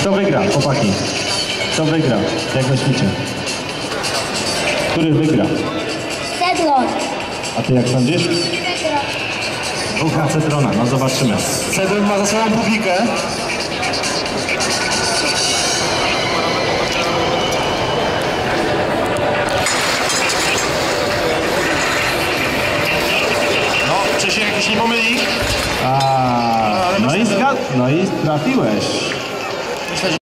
Kto wygra, chłopaki? Kto wygra? Jak myślicie? Który wygra? Cedron. A ty jak sądzisz? Rucha Cedrona. no zobaczymy. Cedron ma za sobą publikę. No, czy się jakiś nie pomyli? A, no, no i zgad... No i trafiłeś.